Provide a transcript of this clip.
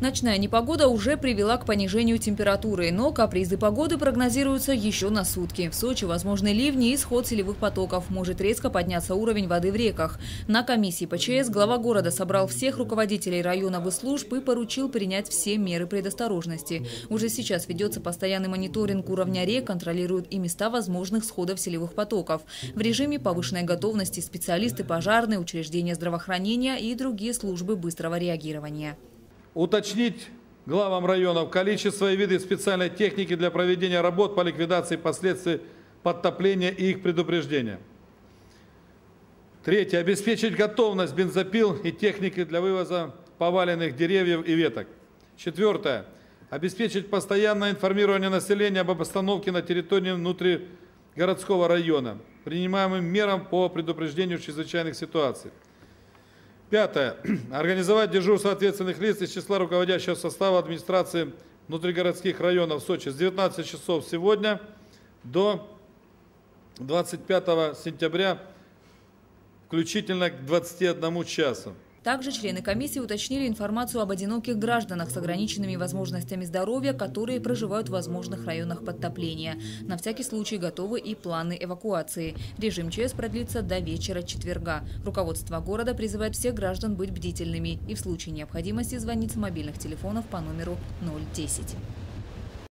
Ночная непогода уже привела к понижению температуры, но капризы погоды прогнозируются еще на сутки. В Сочи возможны ливни и сход селевых потоков. Может резко подняться уровень воды в реках. На комиссии ПЧС глава города собрал всех руководителей районов и служб и поручил принять все меры предосторожности. Уже сейчас ведется постоянный мониторинг уровня рек, контролируют и места возможных сходов селевых потоков. В режиме повышенной готовности специалисты пожарные, учреждения здравоохранения и другие службы быстрого реагирования уточнить главам районов количество и виды специальной техники для проведения работ по ликвидации последствий подтопления и их предупреждения. Третье. Обеспечить готовность бензопил и техники для вывоза поваленных деревьев и веток. Четвертое. Обеспечить постоянное информирование населения об обстановке на территории внутригородского района, принимаемым мерам по предупреждению чрезвычайных ситуаций. Пятое. Организовать дежурство ответственных лиц из числа руководящего состава администрации внутригородских районов Сочи с 19 часов сегодня до 25 сентября, включительно к 21 часу. Также члены комиссии уточнили информацию об одиноких гражданах с ограниченными возможностями здоровья, которые проживают в возможных районах подтопления. На всякий случай готовы и планы эвакуации. Режим ЧС продлится до вечера четверга. Руководство города призывает всех граждан быть бдительными и в случае необходимости звонить с мобильных телефонов по номеру 010.